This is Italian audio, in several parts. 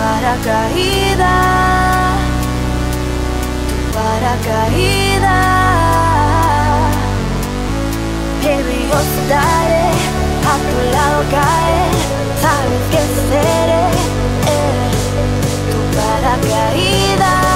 paracaídas, tu paracaídas. Baby, yo estaré a tu lado caer, sabes que seré eh, tu paracaídas,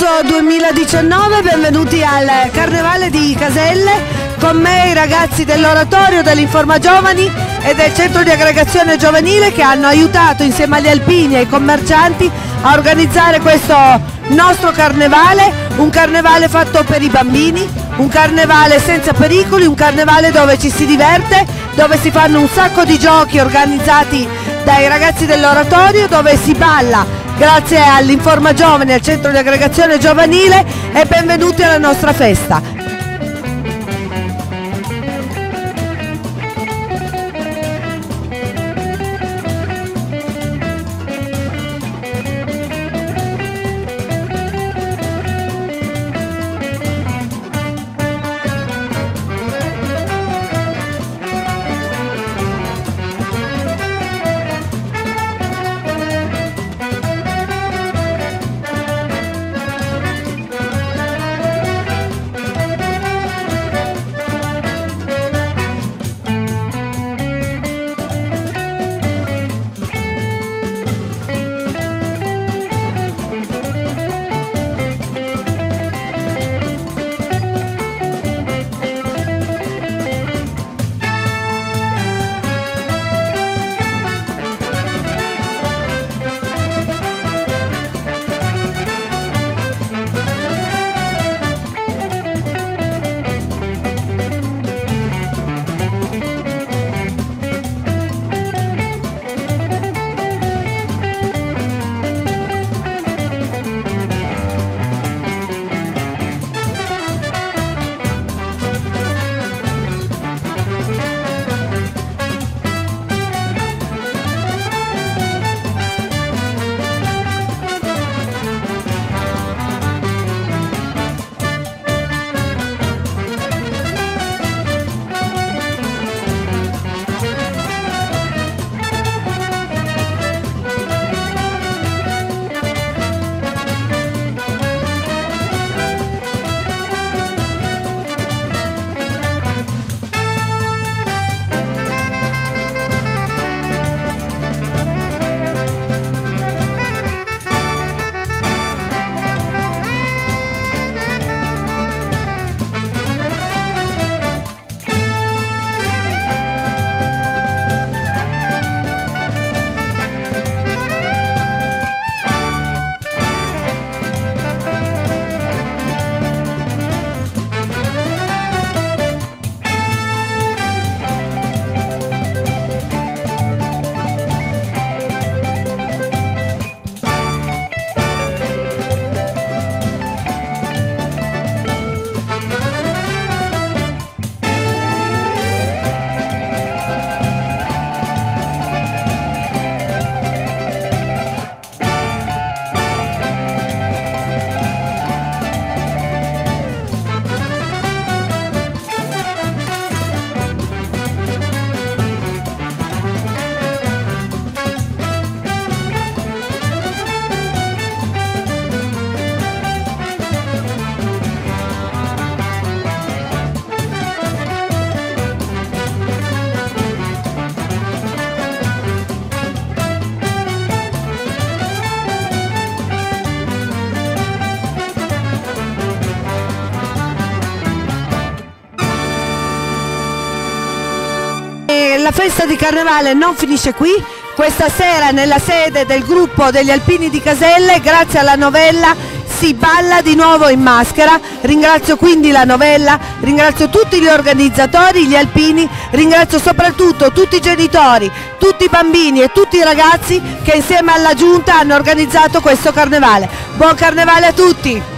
marzo 2019, benvenuti al Carnevale di Caselle, con me i ragazzi dell'oratorio, dell'Informa Giovani e del centro di aggregazione giovanile che hanno aiutato insieme agli alpini e ai commercianti a organizzare questo nostro carnevale, un carnevale fatto per i bambini, un carnevale senza pericoli, un carnevale dove ci si diverte, dove si fanno un sacco di giochi organizzati dai ragazzi dell'oratorio, dove si balla grazie all'Informa Giovani al centro di aggregazione giovanile e benvenuti alla nostra festa. Festa di carnevale non finisce qui. Questa sera nella sede del gruppo degli Alpini di Caselle, grazie alla novella, si balla di nuovo in maschera. Ringrazio quindi la novella, ringrazio tutti gli organizzatori, gli alpini, ringrazio soprattutto tutti i genitori, tutti i bambini e tutti i ragazzi che insieme alla giunta hanno organizzato questo carnevale. Buon carnevale a tutti!